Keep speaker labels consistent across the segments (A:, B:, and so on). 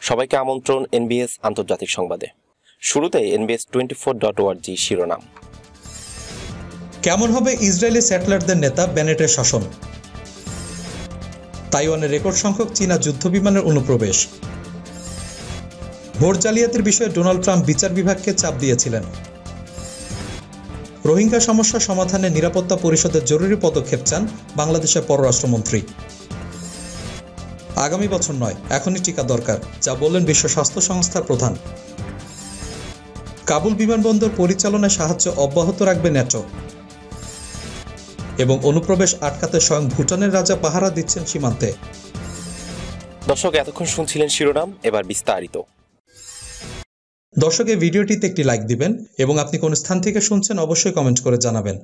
A: সবাইকে আমন্ত্রণ এনবিএস আন্তর্জাতিক সংবাদে। শুরুতে এনবিএস টোয়েন্টি ফোর ডট ওয়ার্জি শিরোনাম।
B: কেমন হবে ইসরায়েলি স্যাটেলাইটদের নেতা বেনেটের শাসন? তাইওয়ানের রেকর্ড সংখ্যক চীনা যুদ্ধবিমানের অনুপ্রবেশ। ভোট জালিয়াতির বিষয়ে ডোনাল্ড ট্রাম্প বিচার বিভাগকে চাপ দিয়েছিলেন। রোহিঙ্গা সমস্যা সমাধানে নিরাপত্তা পরিষদের জরুরি পদক্ষেপ চান বাংলাদেশের পররাষ্ট্রমন্ত্রী। আগামী বছর নয় এখনই টিকা দরকার যা বললেন বিশ্ব স্বাস্থ্য সংস্থার প্রধান। কাবুল বিমানবন্দর পরিচালনায় সাহায্য অব্যাহত রাখবে ন্যাটো। এবং অনুপ্রবেশ আটকাতে স্বয়ং ভুটানের রাজা পাহারা দিচ্ছেন সীমান্তে।
A: দর্শক এতক্ষণ শুনছিলেন শিরোনাম এবার বিস্তারিত।
B: দর্শক এই ভিডিওটিতে একটি লাইক দিবেন এবং আপনি কোন স্থান থেকে শুনছেন অবশ্যই কমেন্ট করে জানাবেন।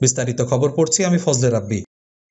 B: বিস্তারিত খবর পড়ছি আমি ফজলে রাব্বি।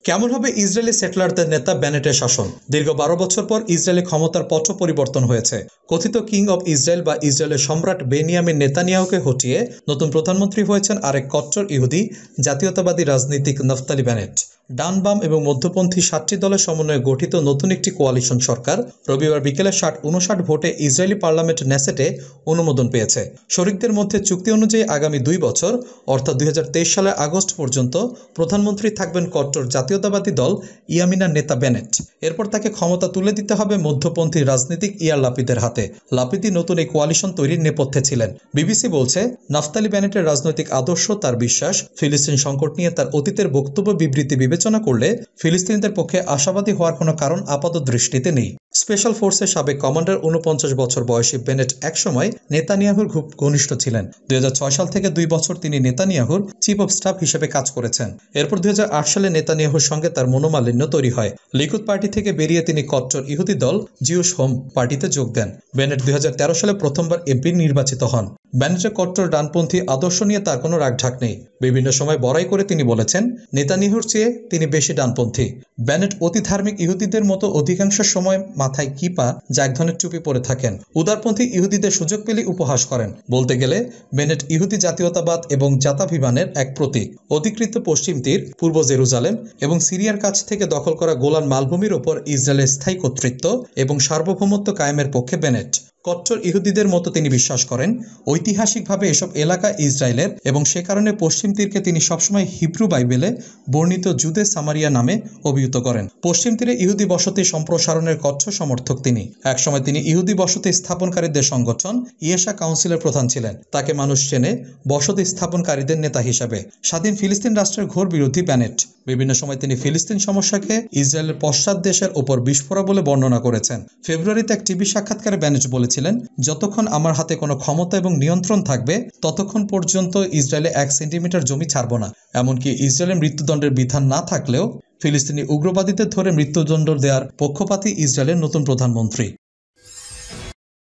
B: কেমন হবে ইসরায়েলি সেটেলারদের নেতা ব্যানেটের শাসন? দীর্ঘ বারো বছর পর ইসরায়েলি ক্ষমতার পথ পরিবর্তন হয়েছে। কথিত কিং অব ইসরায়েল বা ইসরায়েলের সম্রাট বেনিয়ামিন নেতানিয়াহুকে হটিয়ে নতুন প্রধানমন্ত্রী হয়েছেন আরেক কট্টর ইহুদি, জাতীয়তাবাদী রাজনীতিক নফতালি ব্যানেট ডান বাম এবং মধ্যপন্থী সাতটি দলের সমন্বয়ে গঠিত নতুন একটি কোয়ালিশন সরকার রবিবার বিকেলে ষাট উনষাট ভোটে ইসরায়েলি পার্লামেন্ট নেসেটে অনুমোদন পেয়েছে। শরিকদের মধ্যে চুক্তি অনুযায়ী আগামী দুই বছর, অর্থাৎ দুই সালের আগস্ট পর্যন্ত, প্রধানমন্ত্রী থাকবেন কট্টর জাতীয়তাবাদী দল ইয়ামিনার নেতা বেনেট এরপর তাকে ক্ষমতা তুলে দিতে হবে মধ্যপন্থী রাজনীতিক ইয়ার লাপিদের হাতে। লাপিদি নতুন এই কোয়ালিশন তৈরির নেপথ্যে ছিলেন। বিবিসি বলছে, নাফতালি বেনেটের রাজনৈতিক আদর্শ, তার বিশ্বাস, ফিলিস্তিন সংকট নিয়ে তার অতীতের বক্তব্য বিবৃতি বিবেচনা করলে ফিলিস্তিনিদের পক্ষে আশাবাদী হওয়ার কোনো কারণ আপাত দৃষ্টিতে নেই। স্পেশাল ফোর্সের সাবেক কমান্ডার উনপঞ্চাশ বছর বয়সী বেনেট একসময় নেতানিয়াহুর খুব ঘনিষ্ঠ ছিলেন। দুই হাজার ছয় সাল থেকে দুই বছর তিনি নেতানিয়াহুর চিফ অব স্টাফ হিসেবে কাজ করেছেন। এরপর দুই হাজার আট সালে নেতানিয়াহুর সঙ্গে তার মনোমালিন্য তৈরি হয়। লিকুদ পার্টি থেকে বেরিয়ে তিনি কট্টর ইহুদি দল জিউস হোম পার্টিতে যোগ দেন। বেনেট দুই হাজার তেরো সালে প্রথমবার এমপি নির্বাচিত হন। ব্যানেটের কট্টর ডানপন্থী আদর্শ নিয়ে তার কোনো রাগঢাক নেই। বিভিন্ন সময় বড়াই করে তিনি বলেছেন, নেতানিহুর চেয়ে তিনি বেশি ডানপন্থী। ব্যানেট অতি ধার্মিক ইহুদিদের মতো অধিকাংশ সময় মাথায় কিপা যা এক ধরনের টুপি পরে থাকেন। উদারপন্থী ইহুদিদের সুযোগ পেলেই উপহাস করেন। বলতে গেলে বেনেট ইহুদি জাতীয়তাবাদ এবং জাতাভিমানের এক প্রতীক। অধিকৃত পশ্চিম তীর, পূর্ব জেরুজালেম এবং সিরিয়ার কাছ থেকে দখল করা গোলান মালভূমির ওপর ইসরায়েলের স্থায়ী কর্তৃত্ব এবং সার্বভৌমত্ব কায়েমের পক্ষে বেনেট কট্টর ইহুদিদের মতো তিনি বিশ্বাস করেন। ঐতিহাসিকভাবে এসব এলাকা ইসরায়েলের এবং সে কারণে পশ্চিম তীরকে তিনি সবসময় হিব্রু বাইবেলে বর্ণিত জুদে সামারিয়া নামে অভিহিত করেন। পশ্চিম তীরে ইহুদি বসতি সম্প্রসারণের কচ্ছ সমর্থক তিনি। একসময় তিনি ইহুদি বসতি স্থাপনকারীদের সংগঠন ইয়েশা কাউন্সিলের প্রধান ছিলেন। তাকে মানুষ চেনে বসতি স্থাপনকারীদের নেতা হিসাবে। স্বাধীন ফিলিস্তিন রাষ্ট্রের ঘোর বিরোধী ব্যানেট বিভিন্ন সময় তিনি ফিলিস্তিন সমস্যাকে ইসরায়েলের পশ্চাৎ দেশের ওপর বিস্ফোরা বলে বর্ণনা করেছেন। ফেব্রুয়ারিতে এক টিভি সাক্ষাৎকারে ব্যানেট বলেছিলেন, যতক্ষণ আমার হাতে কোনো ক্ষমতা এবং নিয়ন্ত্রণ থাকবে, ততক্ষণ পর্যন্ত ইসরায়েলে এক সেন্টিমিটার জমি ছাড়ব না। এমনকি ইসরায়েলের মৃত্যুদণ্ডের বিধান না থাকলেও ফিলিস্তিনি উগ্রবাদীদের ধরে মৃত্যুদণ্ড দেওয়ার পক্ষপাতী ইসরায়েলের নতুন প্রধানমন্ত্রী।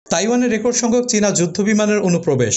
B: তাইওয়ানের রেকর্ড সংখ্যক চীনা যুদ্ধবিমানের অনুপ্রবেশ।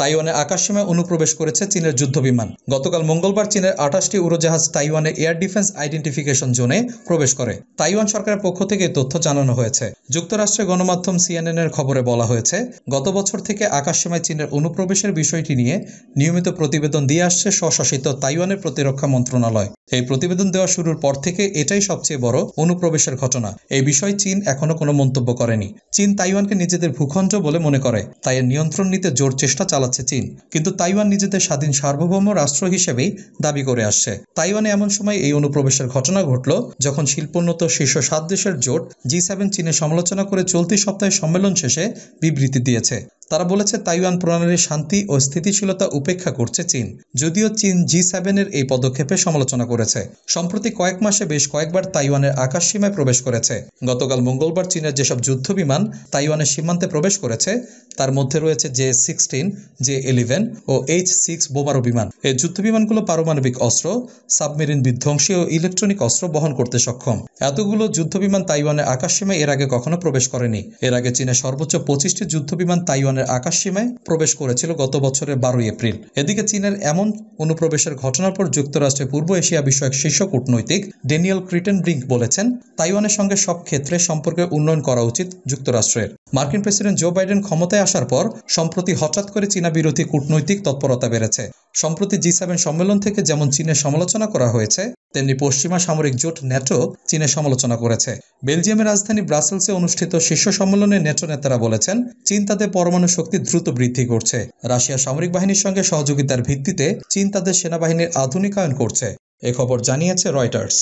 B: তাইওয়ানে আকাশসীমায় অনুপ্রবেশ করেছে চীনের যুদ্ধবিমান। গতকাল মঙ্গলবার চীনের আঠাশটি উড়োজাহাজ তাইওয়ানের এয়ার ডিফেন্স আইডেন্টিফিকেশন জোনে প্রবেশ করে। তাইওয়ান সরকারের পক্ষ থেকে তথ্য জানানো হয়েছে। যুক্তরাষ্ট্রের গণমাধ্যম সিএনএন এর খবরে বলা হয়েছে, গত বছর থেকে আকাশসীমায় চীনের অনুপ্রবেশের বিষয়টি নিয়ে নিয়মিত প্রতিবেদন দিয়ে আসছে স্বশাসিত তাইওয়ানের প্রতিরক্ষা মন্ত্রণালয়। এই প্রতিবেদন দেওয়া শুরুর পর থেকে এটাই সবচেয়ে বড় অনুপ্রবেশের ঘটনা। এই বিষয়ে চীন এখনও কোনো মন্তব্য করেনি। চীন তাইওয়ানকে নিজেদের ভূখণ্ড বলে মনে করে, তাই এর নিয়ন্ত্রণ নিতে জোর চেষ্টা চালাচ্ছে চীন। কিন্তু তাইওয়ান নিজেদের স্বাধীন সার্বভৌম রাষ্ট্র হিসেবেই দাবি করে আসছে। তাইওয়ানে এমন সময় এই অনুপ্রবেশের ঘটনা ঘটল, যখন শিল্পোন্নত শীর্ষ সাত দেশের জোট জি সেভেন চীনের সমালোচনা করে চলতি সপ্তাহে সম্মেলন শেষে বিবৃতি দিয়েছে। তারা বলেছে তাইওয়ান প্রণালীর শান্তি ও স্থিতিশীলতা উপেক্ষা করছে চীন। যদিও চীন জি সেভেনের এই পদক্ষেপের সমালোচনা করেছে। সম্প্রতি কয়েক মাসে বেশ কয়েকবার তাইওয়ানের আকাশ সীমায় প্রবেশ করেছে। গতকাল মঙ্গলবার চীনের যেসব যুদ্ধ বিমান তাইওয়ানের সীমান্তে প্রবেশ করেছে, তার মধ্যে রয়েছে জে সিক্সটিন, জে ইলেভেন ও এইচ সিক্স বোমারু বিমান। এই যুদ্ধ বিমানগুলো পারমাণবিক অস্ত্র, সাবমেরিন বিধ্বংসী ও ইলেকট্রনিক অস্ত্র বহন করতে সক্ষম। এতগুলো যুদ্ধ বিমান তাইওয়ানের আকাশ সীমায় এর আগে কখনো প্রবেশ করেনি। এর আগে চীনের সর্বোচ্চ পঁচিশটি যুদ্ধ বিমান তাইওয়ানের আকাশ সীমায় প্রবেশ করেছিল গত বছরের বারোই এপ্রিল। এদিকে চীনের এমন অনুপ্রবেশের ঘটনার পর যুক্তরাষ্ট্রের পূর্ব এশিয়া বিষয়ক শীর্ষ কূটনৈতিক ডেনিয়েল ক্রিটেন ব্রিঙ্ক বলেছেন, তাইওয়ানের সঙ্গে সব ক্ষেত্রে সম্পর্কে উন্নয়ন করা উচিত যুক্তরাষ্ট্রের। মার্কিন প্রেসিডেন্ট জো বাইডেন ক্ষমতায় আসার পর, সম্প্রতি হঠাৎ করে চীনা বিরোধী কূটনৈতিক তৎপরতা বেড়েছে। সম্প্রতি জি সেভেন সম্মেলন থেকে যেমন চীনের সমালোচনা করা হয়েছে তেমনি পশ্চিমা সামরিক জোট ন্যাটো চীনের সমালোচনা করেছে। বেলজিয়ামের রাজধানী ব্রাসেলসে অনুষ্ঠিত শীর্ষ সম্মেলনে ন্যাটো নেতারা বলেছেন, চীন তাদের পরমাণু শক্তি দ্রুত বৃদ্ধি করছে। রাশিয়া সামরিক বাহিনীর সঙ্গে সহযোগিতার ভিত্তিতে চীন তাদের সেনাবাহিনীর আধুনিকায়ন করছে। এ খবর জানিয়েছে রয়টার্স।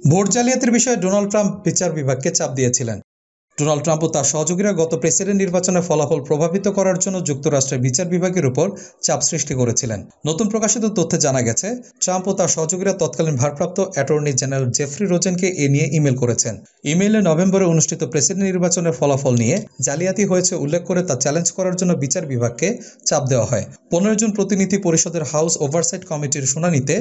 B: ভোট জালিয়াতির বিষয়ে ডোনাল্ড ট্রাম্প বিচার বিভাগকে চাপ দিয়েছিলেন। ডোনাল্ড ট্রাম্প ও তার সহযোগীরা গত প্রেসিডেন্ট নির্বাচনের ফলাফল প্রভাবিত করার জন্য যুক্তরাষ্ট্রের বিচার বিভাগের উপর চাপ সৃষ্টি করেছিলেন। নতুন প্রকাশিত তথ্যে জানা গেছে, ট্রাম্প ও তার সহযোগীরা তৎকালীন ভারপ্রাপ্ত অ্যাটর্নি জেনারেল জেফরি রোজেনকে এ নিয়ে ইমেল করেছেন। ইমেইলে নভেম্বরে অনুষ্ঠিত প্রেসিডেন্ট নির্বাচনের ফলাফল নিয়ে জালিয়াতি হয়েছে উল্লেখ করে তা চ্যালেঞ্জ করার জন্য বিচার বিভাগকে চাপ দেওয়া হয়। পনেরো জন প্রতিনিধি পরিষদের হাউস ওভারসাইট কমিটির শুনানিতে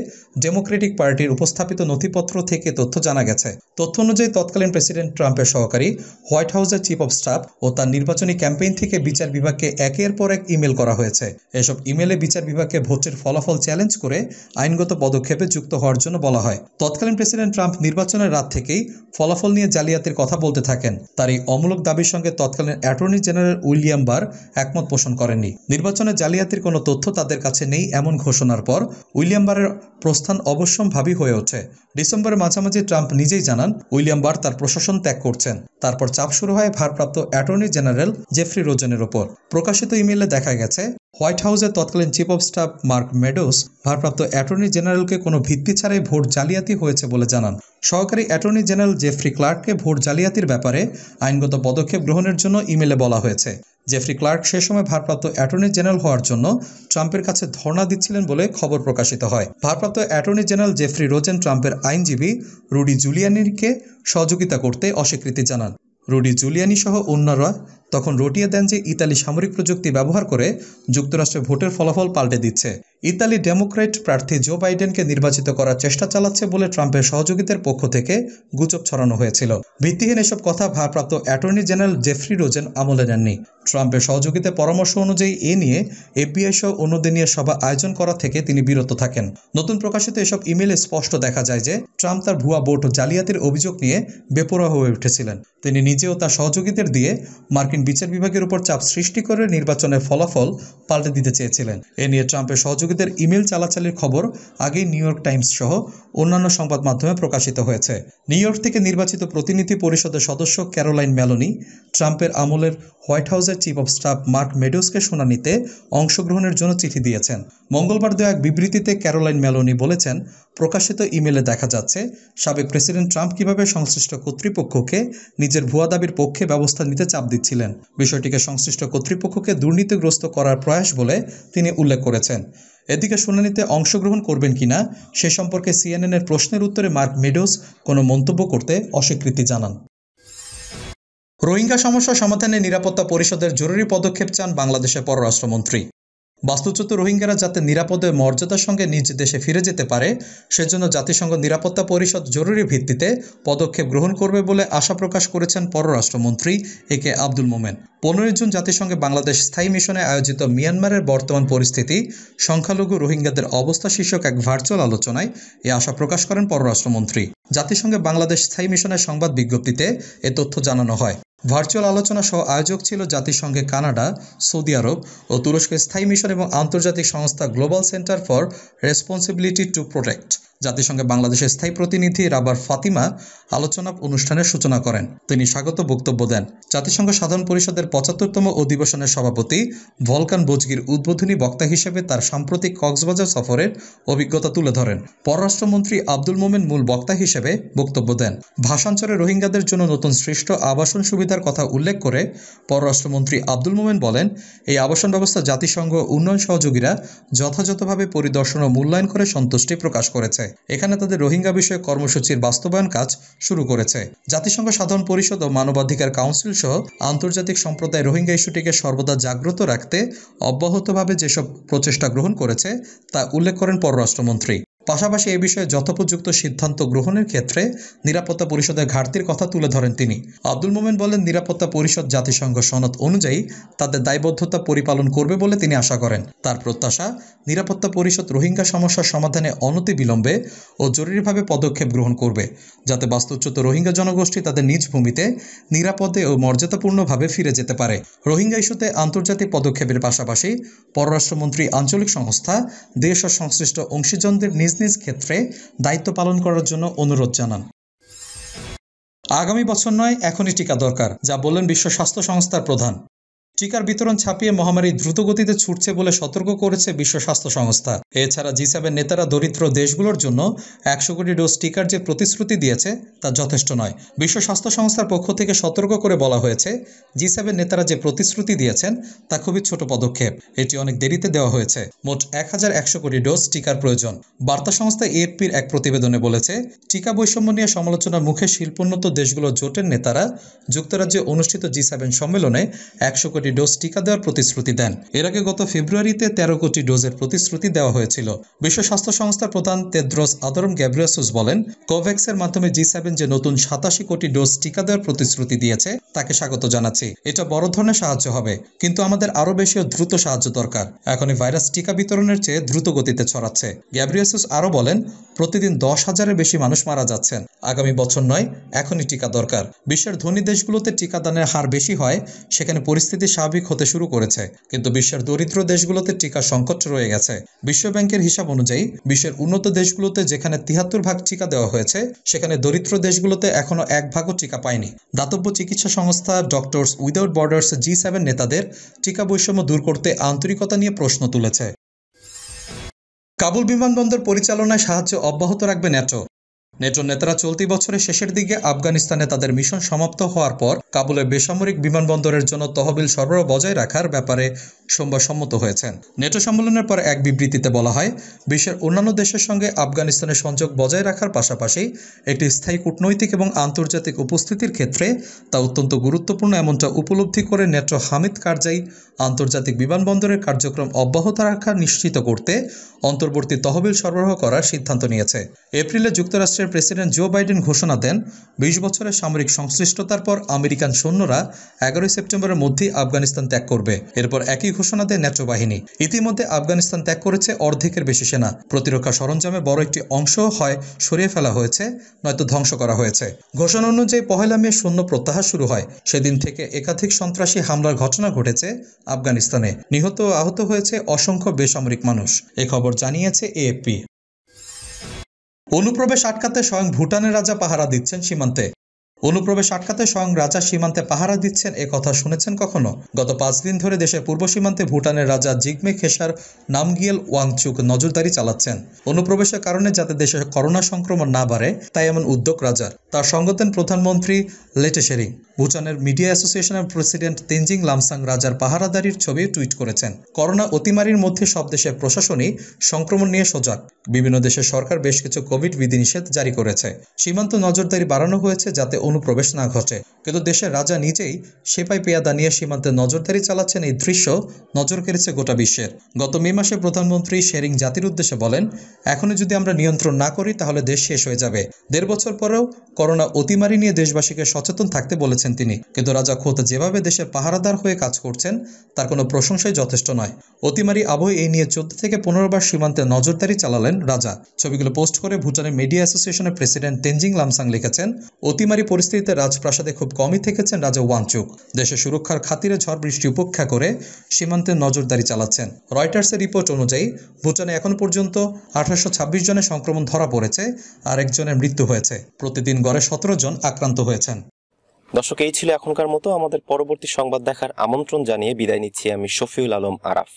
B: ডেমোক্রেটিক পার্টির উপস্থাপিত নথিপত্র থেকে তথ্য জানা গেছে। তথ্য অনুযায়ী তৎকালীন প্রেসিডেন্ট ট্রাম্পের সহকারী হোয়াইট হাউসের চিফ অফ স্টাফ ও তার নির্বাচনী ক্যাম্পেইন থেকে বিচার বিভাগকে একের পর এক ইমেল করা হয়েছে। এসব ইমেলে বিচার বিভাগকে ভোটের ফলাফল চ্যালেঞ্জ করে আইনগত পদক্ষেপে যুক্ত হওয়ার জন্য বলা হয়। তৎকালীন প্রেসিডেন্ট ট্রাম্প নির্বাচনের রাত থেকেই ফলাফল নিয়ে জালিয়াতির কথা বলতে থাকেন। তার এই অমূলক দাবির সঙ্গে তৎকালীন অ্যাটর্নি জেনারেল উইলিয়াম বার একমত পোষণ করেননি। নির্বাচনে জালিয়াতির কোনো তথ্য তাদের কাছে নেই এমন ঘোষণার পর উইলিয়াম বারের প্রস্থান অবশ্যম্ভাবী হয়ে ওঠে। ডিসেম্বরের মাঝামাঝি ট্রাম্প নিজেই জানান, উইলিয়াম বার তার প্রশাসন ত্যাগ করছেন। তারপর চাপ শুরু হয় ভারপ্রাপ্ত অ্যাটর্নি জেনারেল জেফরি রোজেনের ওপর। প্রকাশিত ইমেলে দেখা গেছে, হোয়াইট হাউসের তৎকালীন chief of staff Mark Meadows ভারপ্রাপ্ত অ্যাটর্নি জেনারেলকে কোনো ভিত্তি ছাড়াই ভোট জালিয়াতি হয়েছে বলে জানান। সহকারী অ্যাটর্নি জেনারেল জেফ্রি ক্লার্ককে ভোট জালিয়াতির ব্যাপারে আইনগত পদক্ষেপ গ্রহণের জন্য ইমেলে বলা হয়েছে। জেফরি ক্লার্ক সে সময় ভারপ্রাপ্ত অ্যাটর্নি জেনারেল হওয়ার জন্য ট্রাম্পের কাছে ধর্ণা দিচ্ছিলেন বলে খবর প্রকাশিত হয়। ভারপ্রাপ্ত অ্যাটর্নি জেনারেল জেফরি রোজেন ট্রাম্পের আইনজীবী রুডি জুলিয়ানিকে সহযোগিতা করতে অস্বীকৃতি জানান। রুডি জুলিয়ানি সহ অন্যরা তখন রটিয়ে দেন যে ইতালি সামরিক প্রযুক্তি ব্যবহার করে যুক্তরাষ্ট্রে ভোটের ফলাফল পাল্টে দিচ্ছে। ইতালি ডেমোক্রেট প্রার্থী জো বাইডেনকে নির্বাচিত করার চেষ্টা চালাচ্ছে বলে ট্রাম্পের সহযোগীদের পক্ষ থেকে গুজব ছড়ানো হয়েছিল। ভিত্তিহীন এসব কথা ভারপ্রাপ্ত অ্যাটর্নি জেনারেল জেফরি রোজেন আমলে নেননি। ট্রাম্পের সহযোগীদের পরামর্শ অনুযায়ী এ নিয়ে এফবিআই সহ অন্যদের নিয়ে সভা আয়োজন করা থেকে তিনি বিরত থাকেন। নতুন প্রকাশিত এসব ইমেলে স্পষ্ট দেখা যায় যে ট্রাম্প তার ভুয়া ভোট জালিয়াতির অভিযোগ নিয়ে বেপরোয়া হয়ে উঠেছিলেন। তিনি নিজেও তার সহযোগীদের দিয়ে মার্কিন বিচার বিভাগের উপর চাপ সৃষ্টি করে নির্বাচনের ফলাফল পাল্টে দিতে চেয়েছিলেন। এ নিয়ে ট্রাম্পের সহযোগীদের ইমেল চালাচালির খবর আগেই নিউ ইয়র্ক টাইমস সহ অন্যান্য সংবাদ মাধ্যমে প্রকাশিত হয়েছে। নিউ ইয়র্ক থেকে নির্বাচিত প্রতিনিধি পরিষদের সদস্য ক্যারোলাইন ম্যালোনি ট্রাম্পের আমলের হোয়াইট হাউসের চিফ অফ স্টাফ মার্ক মেডোসকে শুনানিতে অংশগ্রহণের জন্য চিঠি দিয়েছেন। মঙ্গলবার দেওয়া এক বিবৃতিতে ক্যারোলাইন ম্যালোনি বলেছেন, প্রকাশিত ইমেলে দেখা যাচ্ছে, সাবেক প্রেসিডেন্ট ট্রাম্প কীভাবে সংশ্লিষ্ট কর্তৃপক্ষকে নিজের ভুয়া দাবির পক্ষে ব্যবস্থা নিতে চাপ দিচ্ছিলেন। বিষয়টিকে সংশ্লিষ্ট কর্তৃপক্ষকে দুর্নীতিগ্রস্ত করার প্রয়াস বলে তিনি উল্লেখ করেছেন। এদিকে শুনানিতে অংশগ্রহণ করবেন কিনা সে সম্পর্কে সিএনএনের প্রশ্নের উত্তরে মার্ক মেডোস কোনো মন্তব্য করতে অস্বীকৃতি জানান। রোহিঙ্গা সমস্যা সমাধানে নিরাপত্তা পরিষদের জরুরি পদক্ষেপ চান বাংলাদেশের পররাষ্ট্রমন্ত্রী। বাস্তুচ্যুত রোহিঙ্গারা যাতে নিরাপদে মর্যাদার সঙ্গে নিজ দেশে ফিরে যেতে পারে, সেজন্য জাতিসংঘ নিরাপত্তা পরিষদ জরুরি ভিত্তিতে পদক্ষেপ গ্রহণ করবে বলে আশা প্রকাশ করেছেন পররাষ্ট্রমন্ত্রী এ কে আব্দুল মোমেন। পনেরোই জুন জাতিসংঘে বাংলাদেশ স্থায়ী মিশনে আয়োজিত মিয়ানমারের বর্তমান পরিস্থিতি, সংখ্যালঘু রোহিঙ্গাদের অবস্থা শীর্ষক এক ভার্চুয়াল আলোচনায় এ আশা প্রকাশ করেন পররাষ্ট্রমন্ত্রী। জাতিসংঘে বাংলাদেশ স্থায়ী মিশনের সংবাদ বিজ্ঞপ্তিতে এ তথ্য জানানো হয়। ভার্চুয়াল আলোচনা সহ আয়োজক ছিল জাতিসংঘে কানাডা, সৌদি আরব ও তুরস্কের স্থায়ী মিশন এবং আন্তর্জাতিক সংস্থা Global Centre for Responsibility to Protect. জাতিসংঘে বাংলাদেশের স্থায়ী প্রতিনিধি রাবার ফাতিমা আলোচনা অনুষ্ঠানের সূচনা করেন। তিনি স্বাগত বক্তব্য দেন। জাতিসংঘ সাধারণ পরিষদের পঁচাত্তরতম অধিবেশনের সভাপতি ভলকান বোজগির উদ্বোধনী বক্তা হিসেবে তার সাম্প্রতিক কক্সবাজার সফরের অভিজ্ঞতা তুলে ধরেন। পররাষ্ট্রমন্ত্রী আব্দুল মোমেন মূল বক্তা হিসেবে বক্তব্য দেন। ভাষাঞ্চলে রোহিঙ্গাদের জন্য নতুন সৃষ্ট আবাসন সুবিধার কথা উল্লেখ করে পররাষ্ট্রমন্ত্রী আব্দুল মোমেন বলেন, এই আবাসন ব্যবস্থা জাতিসংঘ উন্নয়ন সহযোগীরা যথাযথভাবে পরিদর্শন ও মূল্যায়ন করে সন্তুষ্টি প্রকাশ করেছে। এখানে তাদের রোহিঙ্গা বিষয়ে কর্মসূচির বাস্তবায়ন কাজ শুরু করেছে। জাতিসংঘ সাধারণ পরিষদ ও মানবাধিকার কাউন্সিল সহ আন্তর্জাতিক সম্প্রদায় রোহিঙ্গা ইস্যুটিকে সর্বদা জাগ্রত রাখতে অব্যাহতভাবে যেসব প্রচেষ্টা গ্রহণ করেছে, তা উল্লেখ করেন পররাষ্ট্রমন্ত্রী। পাশাপাশি এ বিষয়ে যথোপযুক্ত সিদ্ধান্ত গ্রহণের ক্ষেত্রে নিরাপত্তা পরিষদের ঘাটতির কথা তুলে ধরেন তিনি। আব্দুল মোমেন বলেন, নিরাপত্তা পরিষদ জাতিসংঘ সনদ অনুযায়ী তাদের দায়বদ্ধতা পরিপালন করবে বলে তিনি আশা করেন। তার প্রত্যাশা, নিরাপত্তা পরিষদ রোহিঙ্গা সমস্যার সমাধানে অনতি বিলম্বে ও জরুরিভাবে পদক্ষেপ গ্রহণ করবে, যাতে বাস্তুচ্যুত রোহিঙ্গা জনগোষ্ঠী তাদের নিজ ভূমিতে নিরাপদে ও মর্যাদাপূর্ণভাবে ফিরে যেতে পারে। রোহিঙ্গা ইস্যুতে আন্তর্জাতিক পদক্ষেপের পাশাপাশি পররাষ্ট্রমন্ত্রী আঞ্চলিক সংস্থা, দেশ ও সংশ্লিষ্ট অংশীজনদের নিজ নিজ ক্ষেত্রে দায়িত্ব পালন করার জন্য অনুরোধ জানান। আগামী বছর নয় এখনই টিকা দরকার, যা বললেন বিশ্ব স্বাস্থ্য সংস্থার প্রধান। টিকার বিতরণ ছাপিয়ে মহামারী দ্রুতগতিতে ছুটছে বলে সতর্ক করেছে বিশ্ব স্বাস্থ্য সংস্থা। এছাড়া জি নেতারা দরিদ্র দেশগুলোর জন্য একশো কোটি ডোজ টিকার যে প্রতিশ্রুতি দিয়েছে, তা যথেষ্ট নয়। বিশ্ব স্বাস্থ্য সংস্থার পক্ষ থেকে সতর্ক করে বলা হয়েছে জি নেতারা যে প্রতিশ্রুতি দিয়েছেন, তা খুবই ছোট পদক্ষেপ। এটি অনেক দেরিতে দেওয়া হয়েছে। মোট এক হাজার একশো কোটি ডোজ টিকার প্রয়োজন। বার্তা সংস্থা এএফপির এক প্রতিবেদনে বলেছে, টিকা বৈষম্য নিয়ে সমালোচনার মুখে শিল্পোন্নত দেশগুলোর জোটের নেতারা যুক্তরাজ্যে অনুষ্ঠিত জি সম্মেলনে একশো কোটি ডোজ টিকা দেওয়ার প্রতিশ্রুতি দেন। এর আগে গত ফেব্রুয়ারিতে তেরো কোটি ডোজের প্রতিশ্রুতি দেওয়া হয়েছিল। বিশ্ব স্বাস্থ্য সংস্থার প্রধান তেদ্রোস আদরম গ্যাব্রিয়াসুস বলেন, কোভ্যাক্সের মাধ্যমে জি সেভেন যে নতুন সাতাশি কোটি ডোজ টিকা দেওয়ার প্রতিশ্রুতি দিয়েছে, তাকে স্বাগত জানাচ্ছি। এটা বড় ধরনের সাহায্য হবে, কিন্তু আমাদের আরও বেশি দ্রুত সাহায্য দরকার। এখন এই ভাইরাস টিকা বিতরণের চেয়ে দ্রুত গতিতে ছড়াচ্ছে। গ্যাব্রিয়াসুস আরও বলেন, প্রতিদিন দশ হাজারের বেশি মানুষ মারা যাচ্ছেন। আগামী বছর নয়, এখনই টিকা দরকার। বিশ্বের ধনী দেশগুলোতে টিকাদানের হার বেশি হয়, সেখানে পরিস্থিতি স্বাভাবিক হতে শুরু করেছে। কিন্তু বিশ্বের দরিদ্র দেশগুলোতে টিকা সংকট রয়ে গেছে। বিশ্ব ব্যাংকের হিসাব অনুযায়ী, বিশ্বের উন্নত দেশগুলোতে যেখানে তিহাত্তর ভাগ টিকা দেওয়া হয়েছে, সেখানে দরিদ্র দেশগুলোতে এখনও এক ভাগও টিকা পায়নি। দাতব্য চিকিৎসা সংস্থা Doctors Without Borders G seven নেতাদের টিকা বৈষম্য দূর করতে আন্তরিকতা নিয়ে প্রশ্ন তুলেছে। কাবুল বিমানবন্দর পরিচালনায় সাহায্য অব্যাহত রাখবে ন্যাটো। নেটো নেতারা চলতি বছরের শেষের দিকে আফগানিস্তানে তাদের মিশন সমাপ্ত হওয়ার পর কাবুলে বেসামরিক বিমানবন্দরের জন্য তহবিল সরবরাহ বজায় রাখার ব্যাপারে সোমবার সম্মত হয়েছেন। নেটো সম্মেলনের পর এক বিবৃতিতে বলা হয়, বিশ্বের অন্যান্য দেশের সঙ্গে আফগানিস্তানের সংযোগ বজায় রাখার পাশাপাশি একটি স্থায়ী কূটনৈতিক এবং আন্তর্জাতিক উপস্থিতির ক্ষেত্রে তা অত্যন্ত গুরুত্বপূর্ণ এমনটা উপলব্ধি করে নেটো হামিদ কারজাই আন্তর্জাতিক বিমানবন্দরের কার্যক্রম অব্যাহত রাখা নিশ্চিত করতে অন্তর্বর্তী তহবিল সরবরাহ করার সিদ্ধান্ত নিয়েছে। এপ্রিলে যুক্তরাষ্ট্রের প্রেসিডেন্ট জো বাইডেন ঘোষণা দেন, বিশ বছরের সামরিক সংশ্লিষ্টতার পর আমেরিকান সৈন্যরা এগারোই সেপ্টেম্বরের মধ্যেই আফগানিস্তান ত্যাগ করবে। এরপর একই ঘোষণা দেয় ন্যাটো বাহিনী। ইতিমধ্যে আফগানিস্তান ত্যাগ করেছে অর্ধেকের বেশি সেনা। প্রতিরক্ষা সরঞ্জামে বড় একটি অংশ হয় সরিয়ে ফেলা হয়েছে, নয়তো ধ্বংস করা হয়েছে। ঘোষণা অনুযায়ী পহেলা মে সৈন্য প্রত্যাহার শুরু হয়। সেদিন থেকে একাধিক সন্ত্রাসী হামলার ঘটনা ঘটেছে আফগানিস্তানে। নিহত আহত হয়েছে অসংখ্য বেসামরিক মানুষ। এ খবর জানিয়েছে এএফপি। অনুপ্রবেশ আটকাতে স্বয়ং ভুটানের রাজা পাহারা দিচ্ছেন সীমান্তে। অনুপ্রবেশ আটকাতে স্বয়ং রাজা সীমান্তে পাহারা দিচ্ছেন, এ কথা শুনেছেন কখনো? গত পাঁচ দিন ধরে দেশের পূর্ব সীমান্তে ভুটানের রাজা জিগমে খেসার নামগিয়েল ওয়াংচুক নজরদারি চালাচ্ছেন। অনুপ্রবেশের কারণে যাতে দেশে করোনা সংক্রমণ না বাড়ে, তাই এমন উদ্যোগ রাজার। তার সঙ্গ দেন প্রধানমন্ত্রী লেটে শেরিং। ভুটানের মিডিয়া অ্যাসোসিয়েশনের প্রেসিডেন্ট তেনজিং লামসাং রাজার পাহারাদারির ছবি টুইট করেছেন। করোনা অতিমারির মধ্যে সব দেশের প্রশাসনই সংক্রমণ নিয়ে সজাগ। বিভিন্ন দেশের সরকার বেশ কিছু কোভিড বিধিনিষেধ জারি করেছে। সীমান্ত নজরদারি বাড়ানো হয়েছে যাতে অনুপ্রবেশ না ঘটে। কিন্তু দেশের রাজা নিজেই সেপাই পেয়াদা নিয়ে সীমান্তে নজরদারি চালাচ্ছেন এই দৃশ্য নজর কেড়েছে গোটা বিশ্বের। গত মে মাসে প্রধানমন্ত্রী শেরিং জাতির উদ্দেশ্যে বলেন, এখনই যদি আমরা নিয়ন্ত্রণ না করি, তাহলে দেশ শেষ হয়ে যাবে। দেড় বছর পরেও করোনা অতিমারি নিয়ে দেশবাসীকে সচেতন থাকতে বলেছেন তিনি। কিন্তু রাজা খোদ যেভাবে দেশের পাহারাদার হয়ে কাজ করছেন, তার কোনো প্রশংসাই যথেষ্ট নয়। অতিমারি আবহ এই নিয়ে চোদ্দ থেকে পনেরো বার সীমান্তে নজরদারি চালালেন রাজা। ছবিগুলো পোস্ট করে ভুটানের মিডিয়া অ্যাসোসিয়েশনের প্রেসিডেন্ট তেনজিং লামসাং লিখেছেন, অতিমারি পরিস্থিতিতে রাজপ্রাসাদে খুব কমই থেকেছেন রাজা ওয়াংচুক। দেশের সুরক্ষার খাতিরে ঝড় বৃষ্টি উপেক্ষা করে সীমান্তে নজরদারি চালাচ্ছেন। রয়টার্সের রিপোর্ট অনুযায়ী, ভুটানে এখন পর্যন্ত আঠারোশো ছাব্বিশ জনের সংক্রমণ ধরা পড়েছে আর একজনের মৃত্যু হয়েছে। প্রতিদিন গড়ে সতেরো জন আক্রান্ত হয়েছেন।
A: দর্শক, এই ছিল এখনকার মতো। আমাদের পরবর্তী সংবাদ দেখার আমন্ত্রণ জানিয়ে বিদায় নিচ্ছি আমি শফিউল আলম আরাফ।